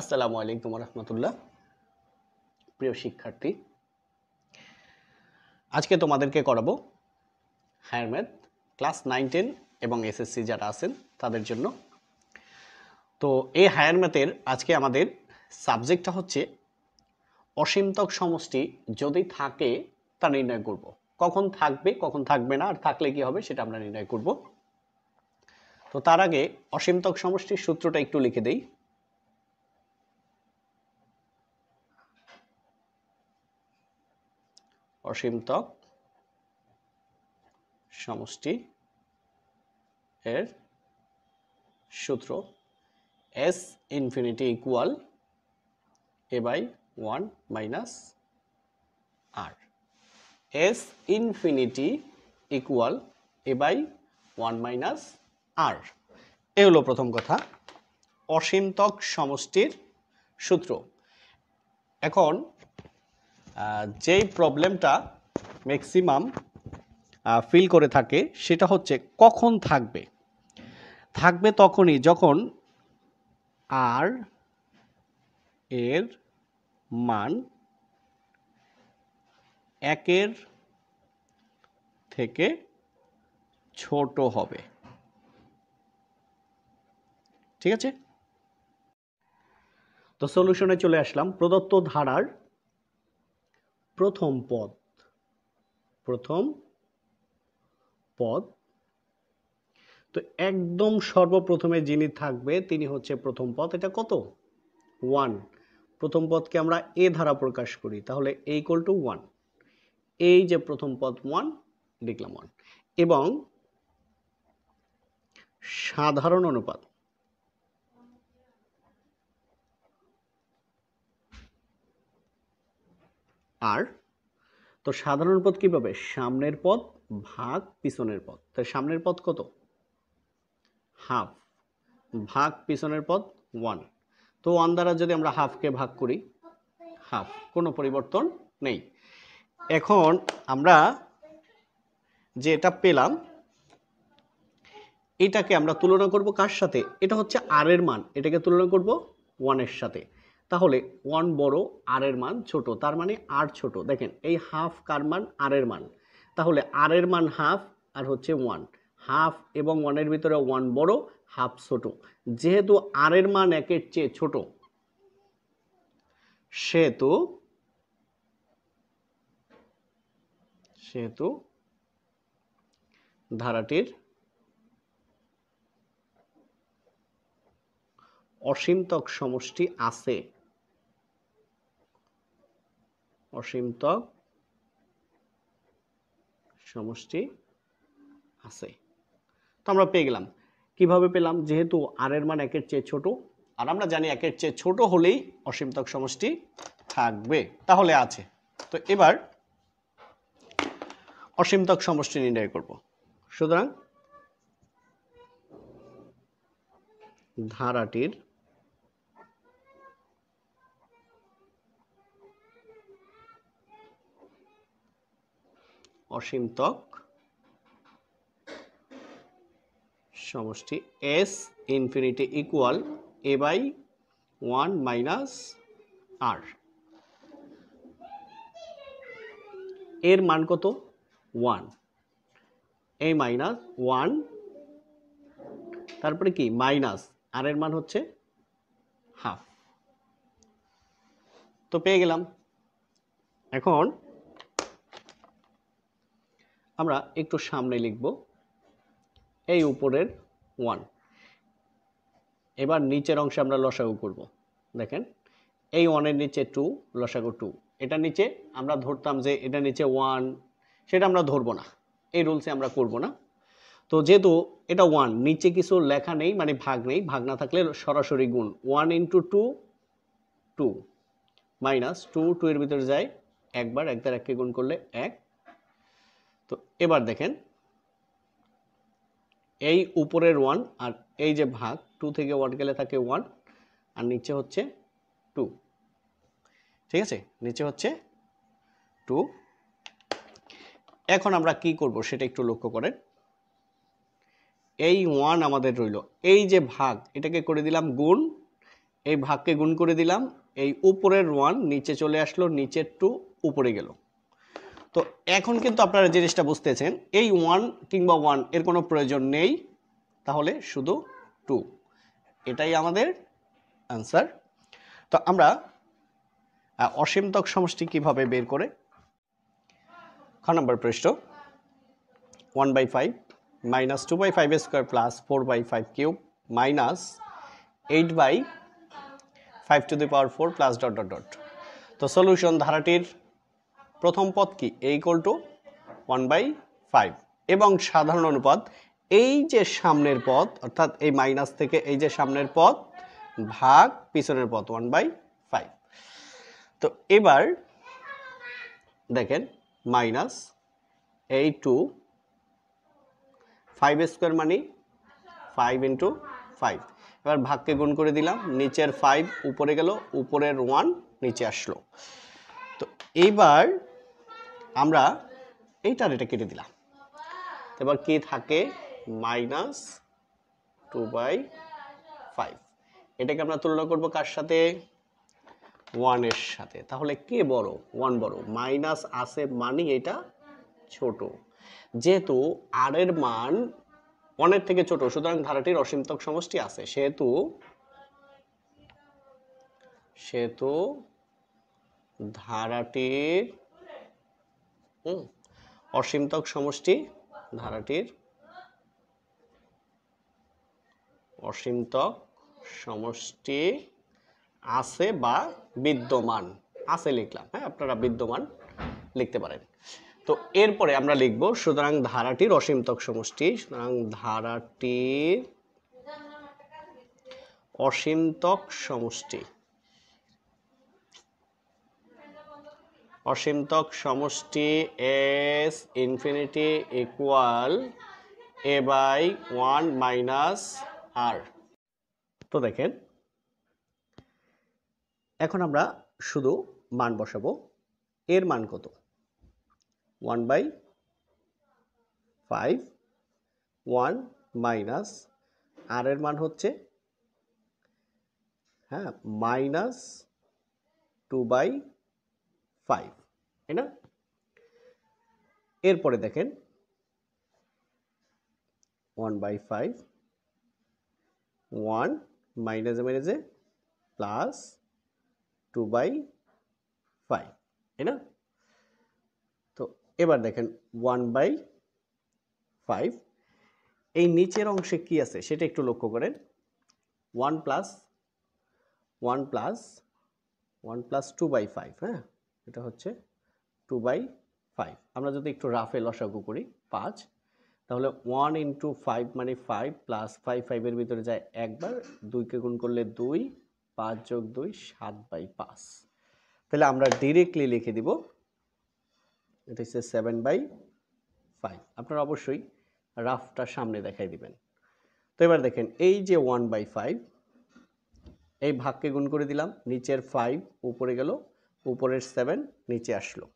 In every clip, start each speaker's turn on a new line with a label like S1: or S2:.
S1: আসসালামু আলাইকুম রহমতুল্লাহ প্রিয় শিক্ষার্থী, আজকে তোমাদেরকে করাবো higher math class nine ten এবং এসএসসি যারা আছেন তাদের জন্য। তো এই হায়ার ম্যাথের আজকে আমাদের সাবজেক্টটা হচ্ছে অসীমতক সমষ্টি যদি থাকে তা নির্ণয় করব। কখন থাকবে কখন থাকবে না, আর থাকলে কি হবে সেটা আমরা নির্ণয় করব। তো তার আগে অসীমতক সমষ্টির সূত্রটা একটু লিখে দেই। অসীমতক সমষ্টি এর সূত্র S infinity equal a by one minus r S infinity equal a by one minus r a হলো প্রথম কথা। অসীমতক সমষ্টির সূত্র। এখন যেই প্রবলেমটা ম্যাক্সিমাম ফিল করে থাকে সেটা হচ্ছে কখন থাকবে। থাকবে তখনই যখন আর এর মান একের থেকে ছোট হবে। ঠিক আছে? তো সলিউশনে চলে আসলাম। প্রদত্ত ধারার প্রথম পদ। প্রথম পদ। তো একদম সর্বপ্রথমে যিনি থাকবে, তিনি হচ্ছে প্রথম পদ। এটা কত? ওয়ান। প্রথম পদকে আমরা এ ধারা প্রকাশ করি। তাহলে এ ইকুয়াল টু ওয়ান। এই যে প্রথম পদ ওয়ান লিখলাম ওয়ান। এবং সাধারণ অনুপাত। আর, তো সাধারণ পদ কি পাবে সামনের পদ ভাগ পিছনের পদ। তো সামনের পদ কত? হাফ। ভাগ পিছনের পদ ওয়ান। তো ওয়ান দ্বারা যদি আমরা হাফকে ভাগ করি, হাফ। কোনো পরিবর্তন নেই। এখন আমরা যে এটা পেলাম, এটাকে আমরা তুলনা করব কার সাথে? এটা হচ্ছে আর এর মান। এটাকে তুলনা করব ওয়ানের সাথে। তাহলে ওয়ান বড় আর এর মান ছোট, তার মানে আর ছোট। দেখেন, এই হাফ কার মান আর এর মান। তাহলে আর এর মান হাফ আর হচ্ছে ওয়ান হাফ এবং ওয়ানের ভিতরে ওয়ান বড় হাফ ছোট। যেহেতু আর এর মান একের চেয়ে ছোট, সেহেতু সেহেতু ধারাটির অসীমতক সমষ্টি আছে। অসীমতক সমষ্টি আছে। তো আমরা পেয়ে গেলাম। কীভাবে পেলাম? যেহেতু আর এর মান একের চেয়ে ছোট, আর আমরা জানি একের চেয়ে ছোট হলেই অসীমতক সমষ্টি থাকবে। তাহলে আছে। তো এবার অসীমতক সমষ্টি নির্ণয় করব। সুতরাং ধারাটির অসীমতক সমষ্টি S infinity equal a by one minus r এর মান কত? ওয়ান এ মাইনাস ওয়ান তারপরে কি? মাইনাস আর এর মান হচ্ছে হাফ তো পেয়ে গেলাম। এখন আমরা একটু সামনে লিখব, এই উপরের ওয়ান এবার নিচের অংশে আমরা লসাগু করব, দেখেন, এই ওয়ানের নিচে টু লসাগু টু এটা নিচে আমরা ধরতাম যে এটা নিচে ওয়ান সেটা আমরা ধরবো না, এই রুলসে আমরা করব না। তো যেহেতু এটা ওয়ান নিচে কিছু লেখা নেই মানে ভাগ নেই, ভাগ না থাকলে সরাসরি গুণ। One into two two minus two two এর ভিতরে যায়, একবার এক দ্বারা এককে গুণ করলে এক তো এবার দেখেন, এই উপরের ওয়ান আর এই যে ভাগ টু থেকে ওয়ান গেলে থাকে ওয়ান আর নিচে হচ্ছে টু ঠিক আছে? নিচে হচ্ছে টু এখন আমরা কি করব সেটা একটু লক্ষ্য করেন। এই ওয়ান আমাদের রইল। এই যে ভাগ, এটাকে করে দিলাম গুণ। এই ভাগকে গুণ করে দিলাম। এই উপরের ওয়ান নিচে চলে আসলো, নিচের টু উপরে গেল। তো এখন কিন্তু আপনারা জিনিসটা বুঝতেছেন, এই ওয়ান কিংবা ওয়ানের কোনো প্রয়োজন নেই। তাহলে শুধু টু এটাই আমাদের অ্যান্সার তো আমরা অসীমতক সমষ্টি কীভাবে বের করে? খ নম্বর পৃষ্ঠ। One by five minus two by five square plus four by five cube minus eight by five to the power four plus dot dot dot তো সলিউশন ধারাটির প্রথম পদ কি? A equal to one by five এবং সাধারণ অনুপাত, এই যে সামনের পদ, অর্থাৎ এই মাইনাস থেকে এই যে সামনের পদ, ভাগ পিছনের পদ ওয়ান বাই ফাইভ তো এবার দেখেন মাইনাস এই টু ফাইভ স্কোয়ার মানে ফাইভ ইন্টু ফাইভ এবার ভাগকে গুণ করে দিলাম, নিচের ফাইভ উপরে গেল, উপরের ওয়ান নিচে আসলো। এইবার আমরা এইটার এটা কেটে দিলাম। এবার কি থাকে? Minus two by five. এটাকে আমরা তুলনা করব কার সাথে? ওয়ানের সাথে। তাহলে কে বড়? ওয়ান বড়। মাইনাস আছে মানে এটা ছোট। যেহেতু আর এর মান ওয়ানের থেকে ছোট, সুতরাং ধারাটির অসীমতক সমষ্টি আছে। সেহেতু সেহেতু ধারাটির অসীমতক সমষ্টি, ধারাটির অসীমতক সমষ্টি আছে বা বিদ্যমান, আছে লিখলাম হ্যাঁ আপনারা বিদ্যমান লিখতে পারেন। তো এরপরে আমরা লিখব, সুতরাং ধারাটির অসীমতক সমষ্টি, সুতরাং ধারাটির অসীমতক সমষ্টি। অসীমতক সমষ্টি S infinity equal a by one minus r তো দেখেন, এখন আমরা শুধু মান বসাবো। এর মান কত? One by five one minus r এর মান হচ্ছে হ্যাঁ মাইনাস টু বাই ফাইভ তাই না? এরপরে দেখেন ওয়ান বাই ফাইভ ওয়ান মাইনাসে মাইনাসে প্লাস টু বাই ফাইভ তাই না? তো এবার দেখেন ওয়ান বাই ফাইভ এই নিচের অংশে কি আছে সেটা একটু লক্ষ্য করেন। One plus one plus one plus two by five হ্যাঁ? এটা হচ্ছে টু বাই ফাইভ আমরা যদি একটু রাফে লসাগু করি, পাঁচ, তাহলে ওয়ান ইন্টু ফাইভ মানে ফাইভ প্লাস ফাইভ ফাইভের ভিতরে যায় একবার দুইকে গুণ করলে দুই, পাঁচ যোগ দুই, সাত বাই পাঁচ। তাহলে আমরা ডিরেক্টলি লিখে দিব, এটা হচ্ছে সেভেন বাই ফাইভ আপনারা অবশ্যই রাফটা সামনে দেখাই দিবেন। তো এবার দেখেন, এই যে ওয়ান বাই ফাইভ এই ভাগকে গুণ করে দিলাম, নিচের ফাইভ উপরে গেল উপরের সেভেন নিচে আসলো।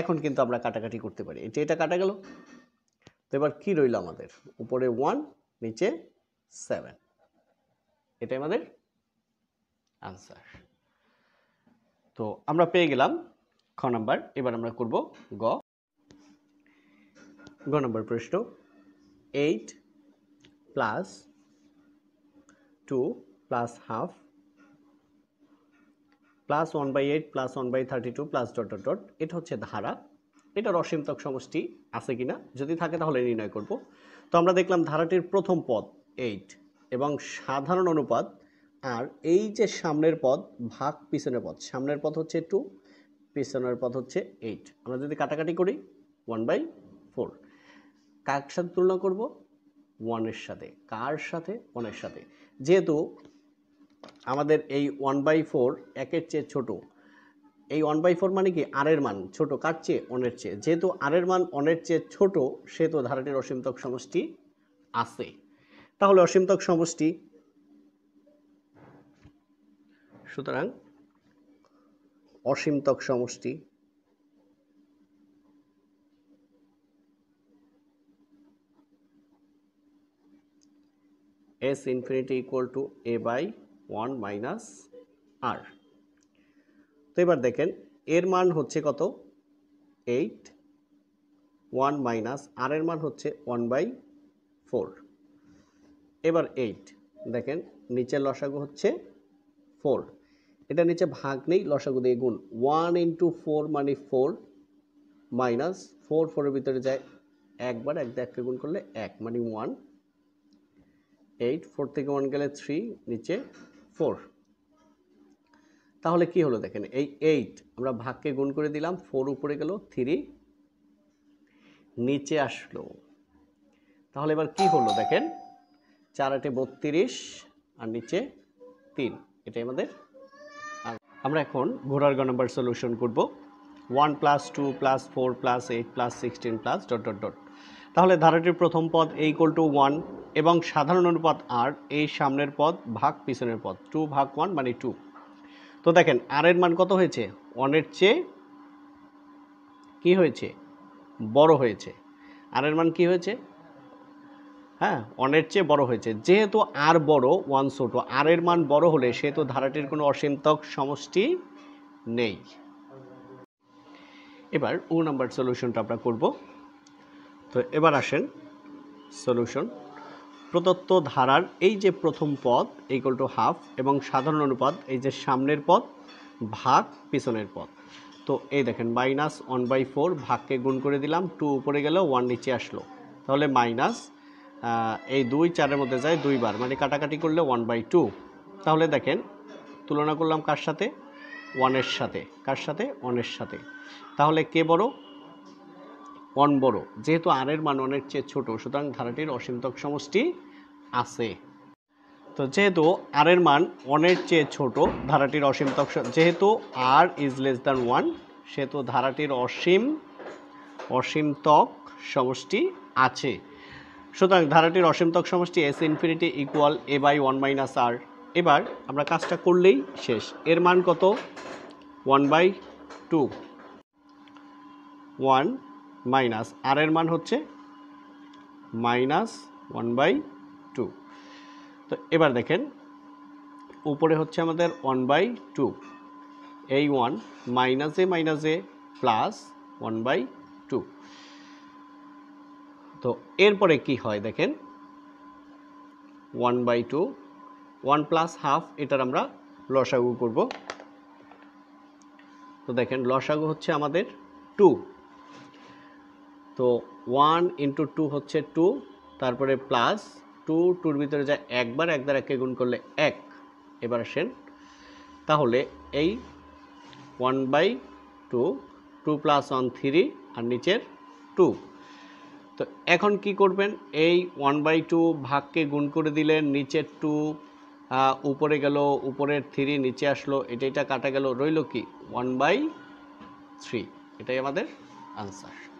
S1: এখন কিন্তু আমরা কাটাকাটি করতে পারি। এটা এটা কাটা গেল। তো এবার কি রইল আমাদের? উপরে ওয়ান নিচে সেভেন এটাই আমাদের আনসার তো আমরা পেয়ে গেলাম খ নাম্বার। এবার আমরা করব গ। গ নম্বর প্রশ্ন। Eight plus two plus half plus one by eight, plus one by thirty two, plus dot dot dot, এটা হচ্ছে ধারা। এটার অসীমতক সমষ্টি আছে কিনা? যদি থাকে তাহলে নির্ণয় করব। তো আমরা দেখলাম ধারাটির প্রথম পদ এইট এবং সাধারণ অনুপাত আর এই যে সামনের পদ ভাগ পিছনের পদ, সামনের পদ হচ্ছে টু, পিছনের পদ হচ্ছে এইট। আমরা যদি কাটাকাটি করি, ওয়ান বাই ফোর। কার সাথে তুলনা করব? ওয়ানের সাথে। কার সাথে? ওয়ানের সাথে। যেহেতু আমাদের এই ওয়ান বাই ফোর একের চেয়ে ছোট। এই ওয়ান বাই ফোর মানে কি? আরের মান ছোট। কার চেয়ে? অনের চেয়ে। যেহেতু আরের মান অনের চেয়ে ছোট, সেহেতু ধারাটির অসীমতক সমষ্টি আছে। তাহলে অসীমতক সমষ্টি সুতরাং অসীমতক সমষ্টি S infinity equal to a by one minus r. তো এবার দেখেন, এর মান হচ্ছে কত? এইট। ওয়ান মাইনাস আর এর মান হচ্ছে ওয়ান বাই ফোর। এবার এইট, দেখেন, নিচের লসাগু হচ্ছে ফোর। এটা নিচে ভাগ নেই, লসাগু দিয়ে গুণ। ওয়ান ইন্টু ফোর মানে ফোর মাইনাস ফোর, ফোরের ভিতরে যায় একবার, এক এককে গুণ করলে এক মানে ওয়ান। এইট, ফোর থেকে ওয়ান গেলে থ্রি, নিচে ফোর। তাহলে কি হলো দেখেন, এই এইট আমরা ভাগকে গুণ করে দিলাম ফোর উপরে গেল থ্রি নিচে আসলো। তাহলে এবার কি হলো দেখেন, চার আটে বত্রিশ আর নিচে তিন, এটাই আমাদের আমরা এখন ঘোড়ার গ নাম্বার সলিউশন করব। One plus two plus four plus eight plus sixteen plus dot dot dot তাহলে ধারাটির প্রথম পদ এই ইকুয়াল টু ওয়ান এবং সাধারণ অনুপাত আর এই সামনের পদ ভাগ পিছনের পদ টু ভাগ ওয়ান মানে টু তো দেখেন আর এর মান কত হয়েছে? ওয়ানের চেয়ে কি হয়েছে? বড় হয়েছে। আর এর মান কি হয়েছে? হ্যাঁ ওয়ানের চেয়ে বড় হয়েছে। যেহেতু আর বড় ওয়ান ছোট আর এর মান বড় হলে সেহেতু ধারাটির কোনো অসীমতক সমষ্টি নেই। এবার ও নাম্বার সলিউশনটা আমরা করব। তো এবার আসেন সলিউশন প্রদত্ত ধারার এই যে প্রথম পদ ইকুয়াল টু হাফ এবং সাধারণ অনুপাত, এই যে সামনের পদ, ভাগ পিছনের পদ। তো এই দেখেন মাইনাস ওয়ান বাই ফোর ভাগকে গুণ করে দিলাম টু উপরে গেল ওয়ান নিচে আসলো। তাহলে মাইনাস এই দুই চারের মধ্যে যায় দুইবার মানে কাটাকাটি করলে ওয়ান বাই টু তাহলে দেখেন, তুলনা করলাম কার সাথে? ওয়ানের সাথে। কার সাথে? ওয়ানের সাথে। তাহলে কে বড়? ওয়ান বড়। যেহেতু আর এর মান অনেক চেয়ে ছোট, সুতরাং ধারাটির অসীমতক সমষ্টি আছে। তো যেহেতু আর এর মান ওয়ানের চেয়ে ছোট, ধারাটির অসীমতক যেহেতু r is less than one সেহেতু ধারাটির অসীম, অসীমতক সমষ্টি আছে। সুতরাং ধারাটির অসীমতক সমষ্টি S infinity equal a by one minus r এবার আমরা কাজটা করলেই শেষ। এর মান কত? One by two one minus r এর মান হচ্ছে মাইনাস ওয়ান বাই টু। তো এবার দেখেন, উপরে হচ্ছে আমাদের ওয়ান বাই টু। এই ওয়ান মাইনাসে মাইনাসে প্লাস ওয়ান বাই টু। তো এরপরে কি হয় দেখেন, one by two, one plus half এটার আমরা লসাগু করব। তো দেখেন, লসাগু হচ্ছে আমাদের টু। তো ওয়ান ইন্টু টু হচ্ছে টু তারপরে প্লাস টু টুর ভিতরে যায় একবার এক দ্বারা একে গুণ করলে এক। এবার আসেন, তাহলে এই one by two two plus one three আর নিচের টু তো এখন কি করবেন? এই ওয়ান বাই টু ভাগকে গুণ করে দিলেন, নিচের টু উপরে গেল, উপরের থ্রি নিচে আসলো, এটা এটা কাটা গেল, রইল কি? ওয়ান বাই থ্রি এটাই আমাদের আনসার